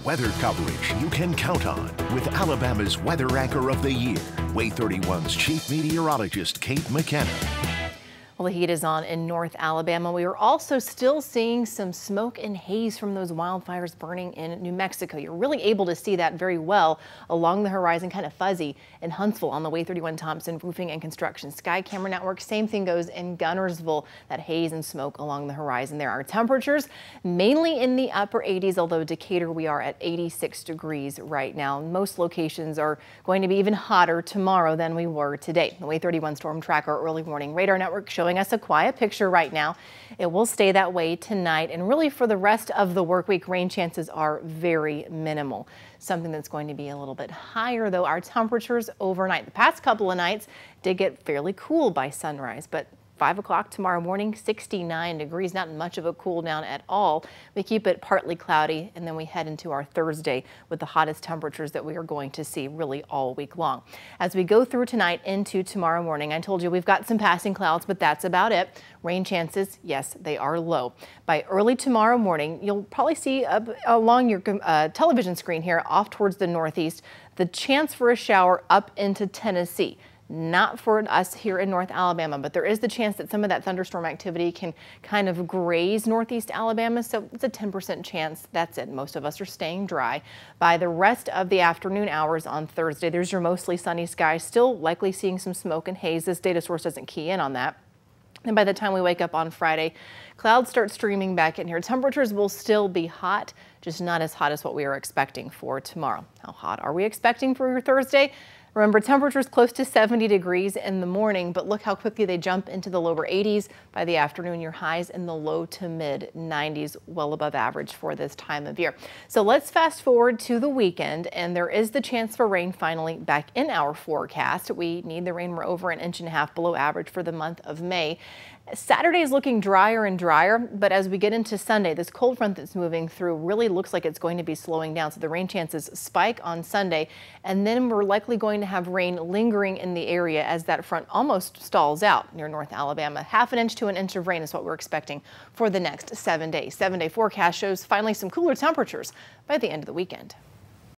Weather coverage you can count on with Alabama's weather anchor of the year, WAAY 31's chief meteorologist Kate McKenna. Well, the heat is on in North Alabama. We are also still seeing some smoke and haze from those wildfires burning in New Mexico. You're really able to see that very well along the horizon, kind of fuzzy in Huntsville on the WAAY 31 Thompson Roofing and Construction Sky Camera Network. Same thing goes in Guntersville, that haze and smoke along the horizon. There are temperatures mainly in the upper 80s, although Decatur we are at 86 degrees right now. Most locations are going to be even hotter tomorrow than we were today. The WAAY 31 Storm Tracker early warning radar network showing showing us a quiet picture right now. It will stay that way tonight and really for the rest of the work week, rain chances are very minimal. Something that's going to be a little bit higher though, our temperatures overnight. The past couple of nights did get fairly cool by sunrise, but 5 o'clock tomorrow morning, 69 degrees, not much of a cool down at all. We keep it partly cloudy and then we head into our Thursday with the hottest temperatures that we are going to see really all week long. As we go through tonight into tomorrow morning, I told you we've got some passing clouds, but that's about it. Rain chances, yes, they are low. By early tomorrow morning, you'll probably see up along your uh, television screen here off towards the northeast the chance for a shower up into Tennessee not for us here in North Alabama, but there is the chance that some of that thunderstorm activity can kind of graze northeast Alabama. So it's a 10% chance. That's it. Most of us are staying dry. By the rest of the afternoon hours on Thursday, there's your mostly sunny sky. Still likely seeing some smoke and haze. This data source doesn't key in on that. And by the time we wake up on Friday, clouds start streaming back in here. Temperatures will still be hot, just not as hot as what we are expecting for tomorrow. How hot are we expecting for your Thursday? Remember, temperatures close to 70 degrees in the morning, but look how quickly they jump into the lower 80s. By the afternoon, your highs in the low to mid 90s, well above average for this time of year. So let's fast forward to the weekend, and there is the chance for rain finally back in our forecast. We need the rain. We're over an inch and a half below average for the month of May. Saturday is looking drier and drier, but as we get into Sunday, this cold front that's moving through really looks like it's going to be slowing down. So the rain chances spike on Sunday, and then we're likely going have rain lingering in the area as that front almost stalls out near North Alabama. Half an inch to an inch of rain is what we're expecting for the next seven days. Seven day forecast shows finally some cooler temperatures by the end of the weekend.